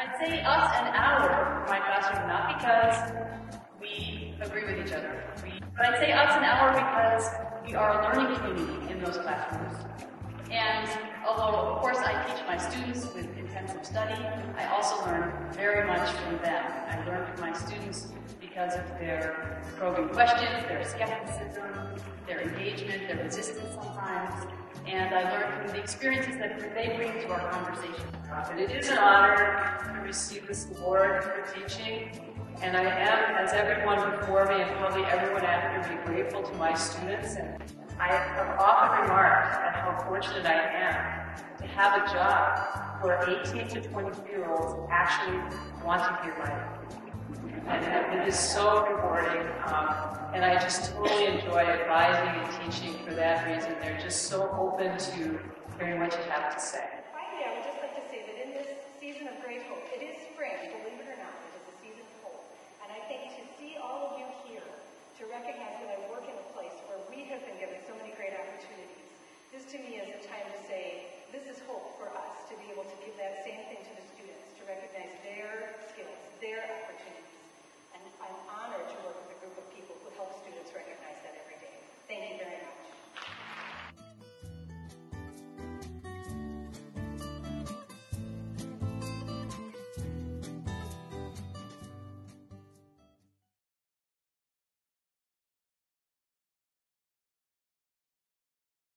I'd say us and our, my classroom, not because we agree with each other. We, but I'd say us and our because we are a learning community in those classrooms. And although, of course, I teach my students with intensive study, I also learn very much from them. I learn from my students because of their probing questions, their skepticism, their engagement, their resistance sometimes, and I learn from the experiences that they bring to our conversation. And it is an honor to receive this award for teaching, and I am, as everyone before me and probably everyone after me, grateful to my students. And I have often remarked at how fortunate I am to have a job where 18 to 23 year olds actually want to my opinion. And it is so rewarding. Um, and I just totally enjoy advising and teaching for that reason. They're just so open to hearing what you have to say. Finally, I would just like to say that in this season of great hope, it is spring, believe it or not, it is a season of hope. And I think to see all of you here, to recognize that